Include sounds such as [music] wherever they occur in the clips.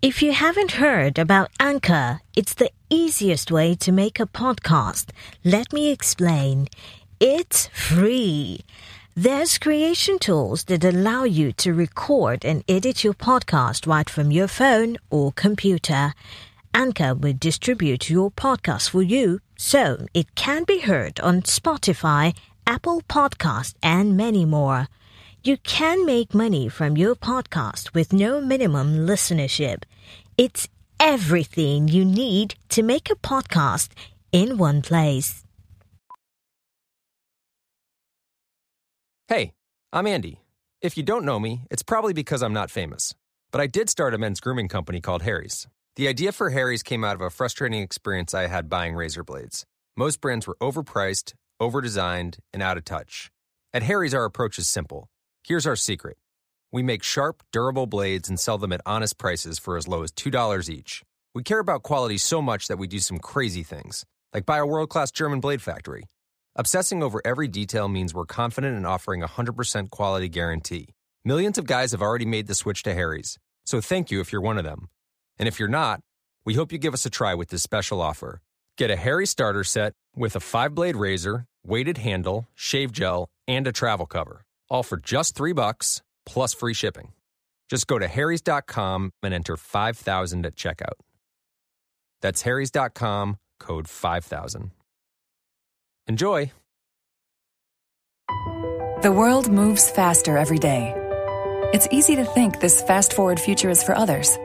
If you haven't heard about Anchor, it's the easiest way to make a podcast. Let me explain. It's free. There's creation tools that allow you to record and edit your podcast right from your phone or computer. Anchor will distribute your podcast for you so it can be heard on Spotify, Apple Podcast, and many more. You can make money from your podcast with no minimum listenership. It's everything you need to make a podcast in one place. Hey, I'm Andy. If you don't know me, it's probably because I'm not famous. But I did start a men's grooming company called Harry's. The idea for Harry's came out of a frustrating experience I had buying razor blades. Most brands were overpriced, overdesigned, and out of touch. At Harry's, our approach is simple. Here's our secret we make sharp, durable blades and sell them at honest prices for as low as $2 each. We care about quality so much that we do some crazy things, like buy a world class German blade factory. Obsessing over every detail means we're confident in offering a 100% quality guarantee. Millions of guys have already made the switch to Harry's, so thank you if you're one of them. And if you're not, we hope you give us a try with this special offer. Get a Harry starter set with a five blade razor, weighted handle, shave gel, and a travel cover, all for just three bucks plus free shipping. Just go to harrys.com and enter 5000 at checkout. That's harrys.com, code 5000. Enjoy! The world moves faster every day. It's easy to think this fast forward future is for others,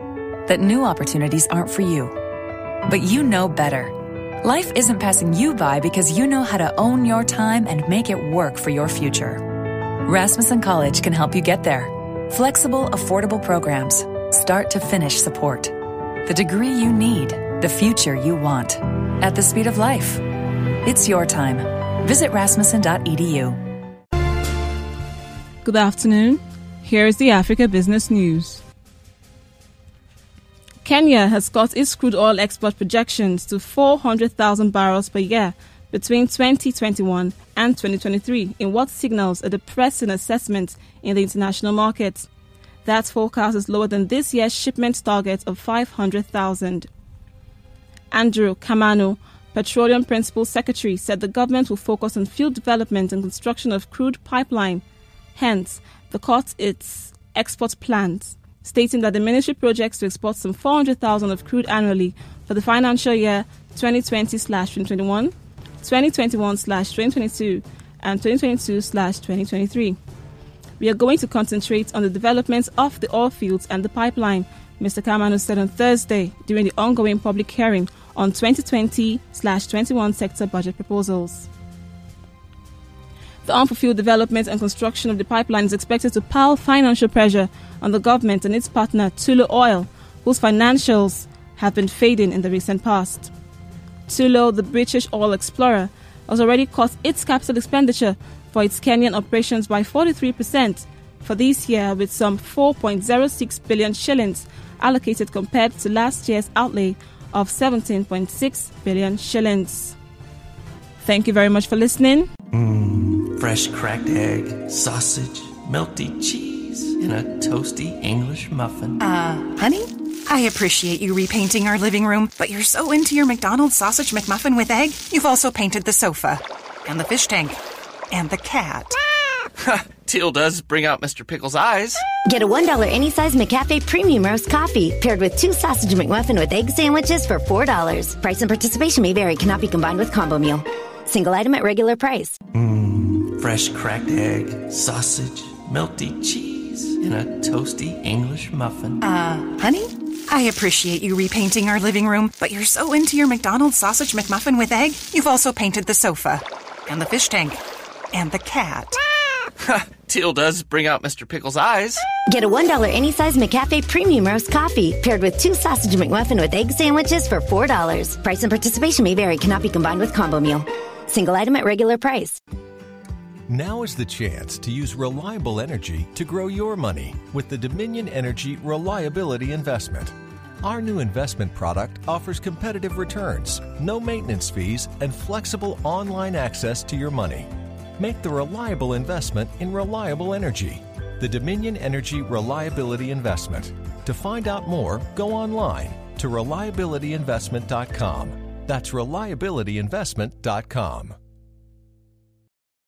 that new opportunities aren't for you. But you know better. Life isn't passing you by because you know how to own your time and make it work for your future. Rasmussen College can help you get there. Flexible, affordable programs, start to finish support. The degree you need, the future you want. At the speed of life. It's your time. Visit rasmussen.edu. Good afternoon. Here is the Africa Business News. Kenya has cut its crude oil export projections to 400,000 barrels per year between 2021 and 2023 in what signals a depressing assessment in the international market. That forecast is lower than this year's shipment target of 500,000. Andrew Kamanu, Petroleum Principal Secretary, said the government will focus on field development and construction of crude pipeline. Hence, the cut its export plans, stating that the ministry projects to export some 400,000 of crude annually for the financial year 2020/2021, 2021/2022, and 2022/2023. We are going to concentrate on the development of the oil fields and the pipeline, Mr. Kamanu said on Thursday during the ongoing public hearing on 2020/21 sector budget proposals. The unfulfilled development and construction of the pipeline is expected to pile financial pressure on the government and its partner Tullow Oil, whose financials have been fading in the recent past. Tullow, the British oil explorer, has already cut its capital expenditure for its Kenyan operations by 43% for this year, with some 4.06 billion shillings allocated compared to last year's outlay of 17.6 billion shillings. Thank you very much for listening. Mmm, fresh cracked egg, sausage, melty cheese, and a toasty English muffin. Uh, honey? I appreciate you repainting our living room, but you're so into your McDonald's sausage McMuffin with egg, you've also painted the sofa, and the fish tank, and the cat. [laughs] Teal does bring out Mr. Pickle's eyes. Get a $1 any size McCafe premium roast coffee paired with two sausage McMuffin with egg sandwiches for $4. Price and participation may vary, cannot be combined with combo meal. Single item at regular price. Mmm, fresh cracked egg, sausage, melty cheese, and a toasty English muffin. Uh, honey? I appreciate you repainting our living room, but you're so into your McDonald's sausage McMuffin with egg, you've also painted the sofa, and the fish tank, and the cat. Ah! [laughs] Teal does bring out Mr. Pickle's eyes. Get a $1 any size McCafe premium roast coffee paired with two sausage McMuffin with egg sandwiches for $4. Price and participation may vary, cannot be combined with combo meal. Single item at regular price. Now is the chance to use reliable energy to grow your money with the Dominion Energy Reliability Investment. Our new investment product offers competitive returns, no maintenance fees, and flexible online access to your money. Make the reliable investment in reliable energy. The Dominion Energy Reliability Investment. To find out more, go online to reliabilityinvestment.com. That's reliabilityinvestment.com.